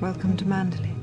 Welcome to Mandalay.